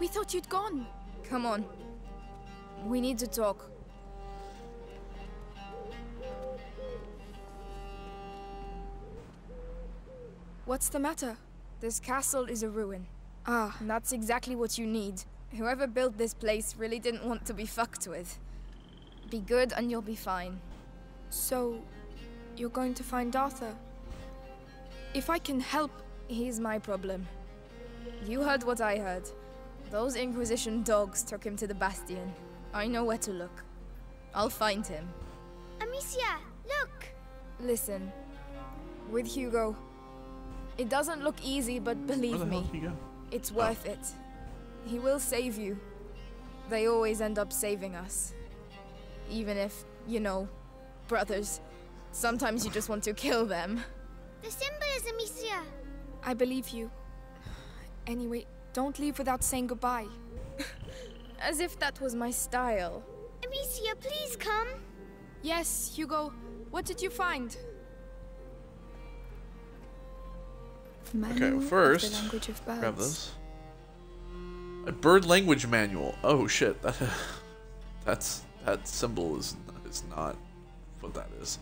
We thought you'd gone. Come on. We need to talk. What's the matter? This castle is a ruin. Ah, And that's exactly what you need. Whoever built this place really didn't want to be fucked with. Be good and you'll be fine. so you're going to find Arthur? If I can help, He's my problem. You heard what I heard. Those Inquisition dogs took him to the Bastion. I know where to look. I'll find him. Amicia, look! Listen, with Hugo, it doesn't look easy, but believe me, did he go? it's worth it. He will save you. They always end up saving us. Even if, you know, brothers, sometimes you just want to kill them. The symbol is Amicia. I believe you. Anyway, don't leave without saying goodbye. As if that was my style. Amicia, please come. Yes, Hugo. What did you find? Manual of first, the language of birds. Grab this. A bird language manual. Oh shit, that that's that symbol is is not what that is.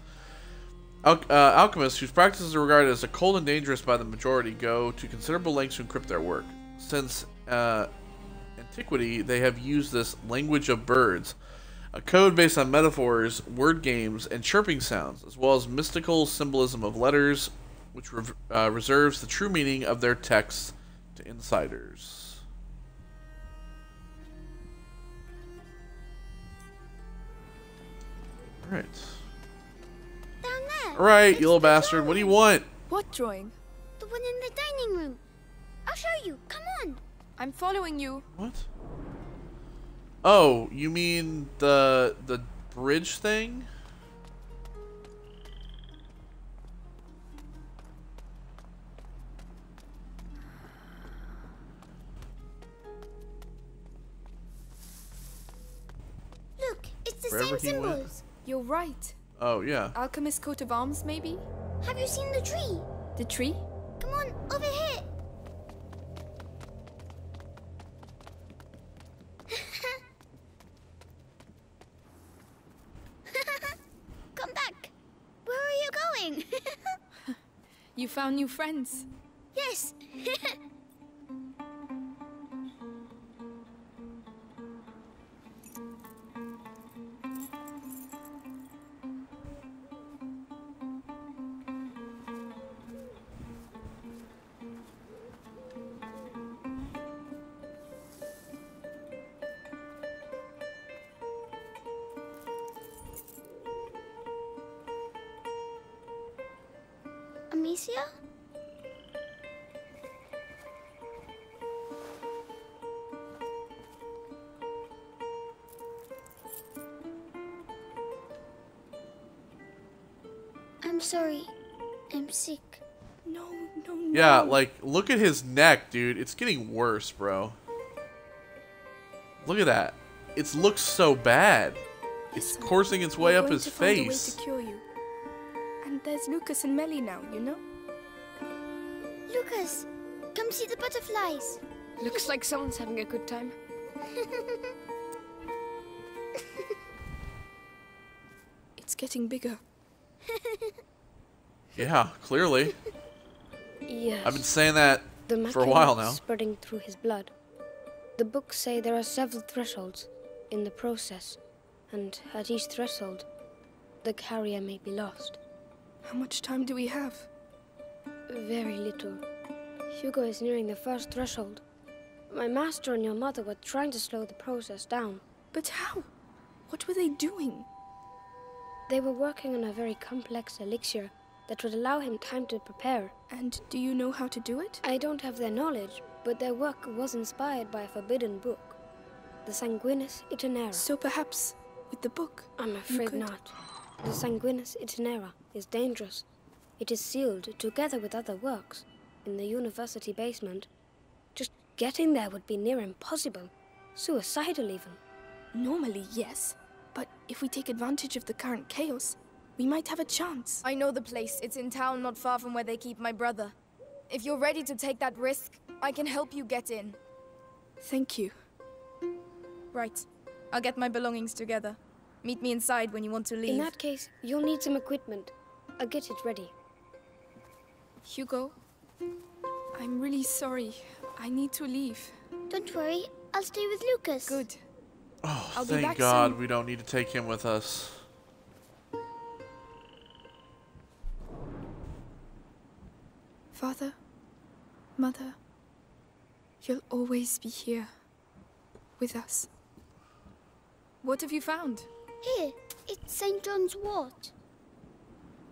Al- uh, alchemists whose practices are regarded as occult and dangerous by the majority go to considerable lengths to encrypt their work. Since uh, antiquity, they have used this language of birds, a code based on metaphors, word games, and chirping sounds, as well as mystical symbolism of letters, which rev- uh, reserves the true meaning of their texts to insiders. Alright. Down there. Right, you little bastard. What do you want? What drawing? The one in the dining room. I'll show you. Come on. I'm following you. What? Oh, you mean the the bridge thing? Look, it's the Wherever same he went. Symbols. You're right. Oh yeah. Alchemist coat of arms, maybe? Have you seen the tree? The tree? Come on, over here. Come back. Where are you going? You found new friends. yes. sorry. I'm sick. No, no, no. Yeah, like look at his neck, dude. It's getting worse, bro. Look at that. It looks so bad. It's Listen, coursing its way up his to find a way face. to cure you. And there's Lucas and Mélie now, you know? Lucas, come see the butterflies. Looks like someone's having a good time. It's getting bigger. Yeah, clearly. Yes. I've been saying that the for a Machina while is now. Spreading through his blood. The books say there are several thresholds in the process, and at each threshold, the carrier may be lost. How much time do we have? Very little. Hugo is nearing the first threshold. My master and your mother were trying to slow the process down. But how? What were they doing? They were working on a very complex elixir that would allow him time to prepare. And do you know how to do it? I don't have their knowledge, but their work was inspired by a forbidden book, the Sanguinis Itinera. So perhaps with the book. I'm afraid could- not. The Sanguinis Itinera is dangerous. It is sealed together with other works in the university basement. Just getting there would be near impossible. Suicidal, even. Normally, yes. But if we take advantage of the current chaos, we might have a chance. I know the place. It's in town not far from where they keep my brother. If you're ready to take that risk, I can help you get in. Thank you. Right. I'll get my belongings together. Meet me inside when you want to leave. In that case, you'll need some equipment. I'll get it ready. Hugo, I'm really sorry. I need to leave. Don't worry, I'll stay with Lucas. Good. Oh, I'll thank God soon. we don't need to take him with us. Father, Mother, you'll always be here with us. What have you found? Here, it's St. John's wort.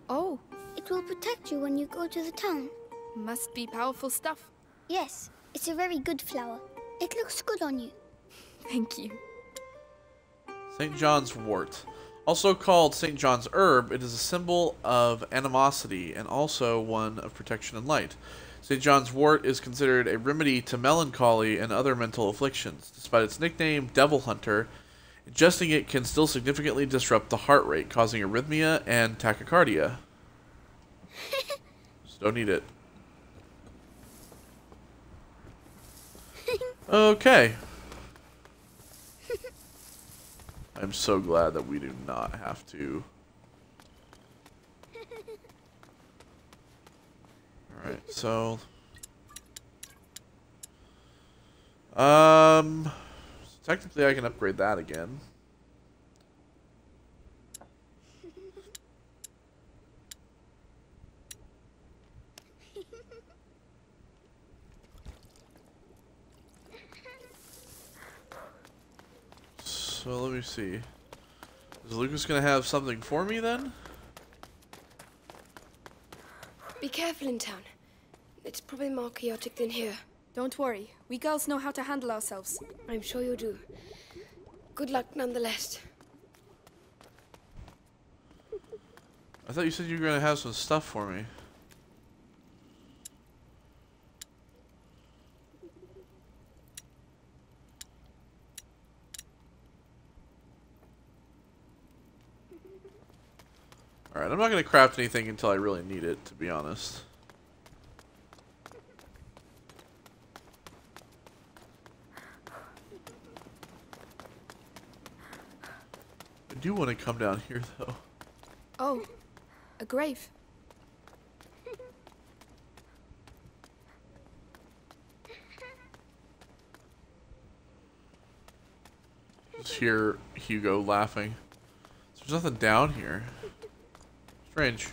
Oh, It will protect you when you go to the town. must be powerful stuff. Yes, it's a very good flower. It looks good on you. Thank you. St. John's wort. Also called St. John's herb, it is a symbol of animosity and also one of protection and light. St. John's wort is considered a remedy to melancholy and other mental afflictions. Despite its nickname, Devil Hunter, ingesting it can still significantly disrupt the heart rate, causing arrhythmia and tachycardia. Just don't eat it. Okay. I'm so glad that we do not have to. Alright, so. Um. Technically, I can upgrade that again. So let me see. Is Lucas gonna have something for me then? Be careful in town. It's probably more chaotic than here. Don't worry. We girls know how to handle ourselves. I'm sure you do. Good luck nonetheless. I thought you said you were gonna have some stuff for me. Alright, I'm not gonna craft anything until I really need it, to be honest. I do want to come down here, though. Oh, a grave. Just hear Hugo laughing. There's nothing down here. Strange.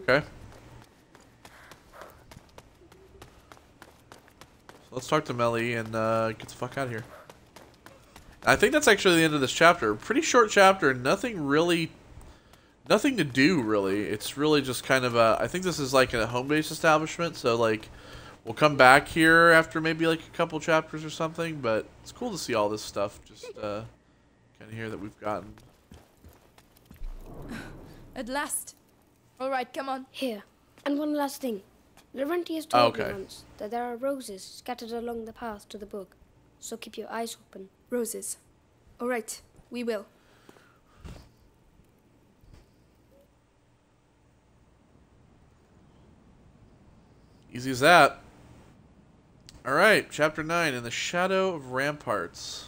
Okay. So let's talk to Mélie and uh, get the fuck out of here. I think that's actually the end of this chapter. Pretty short chapter. Nothing really, nothing to do really. It's really just kind of a. I think this is like a home-based establishment. So like, we'll come back here after maybe like a couple chapters or something. But it's cool to see all this stuff just uh, kind of here that we've gotten. At last. All right, come on. Here. And one last thing. Laurentius Oh, told okay. me once that there are roses scattered along the path to the book. So keep your eyes open. Roses. All right, we will. Easy as that. All right, chapter nine in the shadow of ramparts.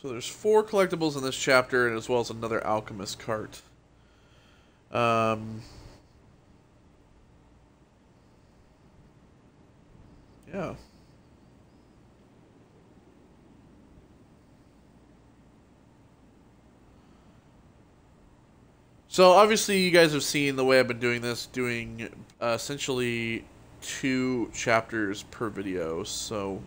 So there's four collectibles in this chapter, and as well as another alchemist cart. Um. Yeah. So obviously you guys have seen the way I've been doing this, doing uh, essentially two chapters per video. So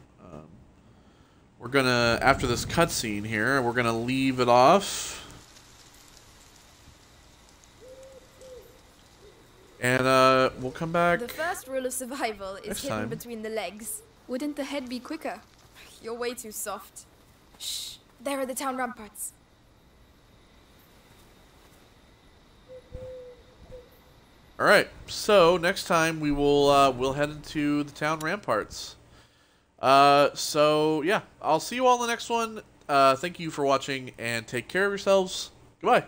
we're gonna after this cutscene here, we're gonna leave it off, and uh, we'll come back. The first rule of survival is hidden time. between the legs. Wouldn't the head be quicker? You're way too soft. Shh. There are the town ramparts. All right. So next time we will uh, we'll head into the town ramparts. Uh, so yeah, I'll see you all in the next one. Uh, thank you for watching and take care of yourselves. Goodbye.